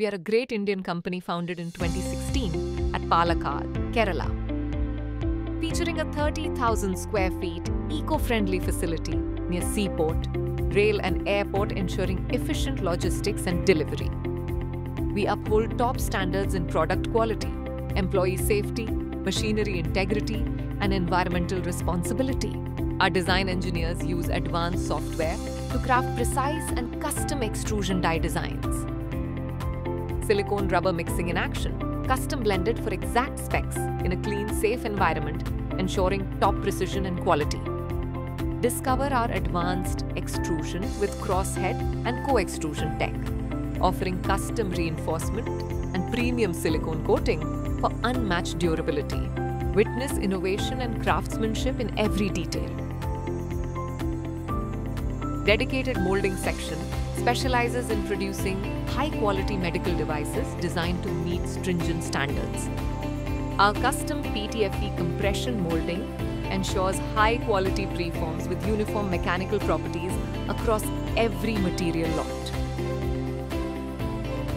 We are a great Indian company founded in 2016 at Palakkad, Kerala. Featuring a 30,000 square feet eco-friendly facility near seaport, rail and airport ensuring efficient logistics and delivery. We uphold top standards in product quality, employee safety, machinery integrity, and environmental responsibility. Our design engineers use advanced software to craft precise and custom extrusion die designs. Silicone rubber mixing in action, custom blended for exact specs in a clean, safe environment, ensuring top precision and quality. Discover our advanced extrusion with crosshead and co-extrusion tech, offering custom reinforcement and premium silicone coating for unmatched durability. Witness innovation and craftsmanship in every detail. Dedicated molding section specializes in producing high-quality medical devices designed to meet stringent standards. Our custom PTFE compression molding ensures high-quality preforms with uniform mechanical properties across every material lot.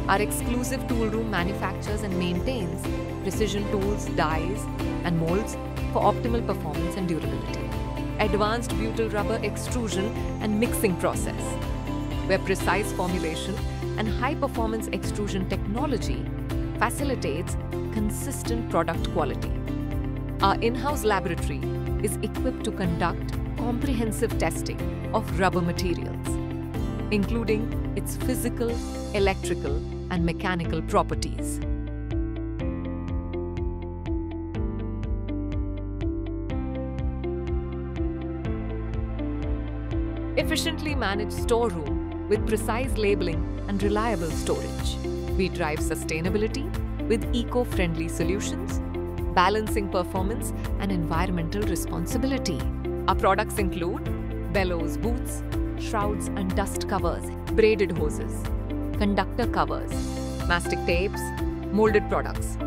Our exclusive tool room manufactures and maintains precision tools, dies, and molds for optimal performance and durability. Advanced butyl rubber extrusion and mixing process, where precise formulation and high performance extrusion technology facilitates consistent product quality. Our in house laboratory is equipped to conduct comprehensive testing of rubber materials, including its physical, electrical, and mechanical properties. Efficiently managed storeroom with precise labeling and reliable storage. We drive sustainability with eco friendly solutions, balancing performance and environmental responsibility. Our products include bellows boots, shrouds and dust covers, braided hoses, conductor covers, mastic tapes, molded products,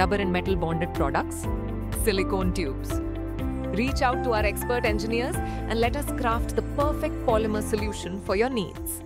rubber and metal bonded products, silicone tubes. Reach out to our expert engineers and let us craft the perfect polymer solution for your needs.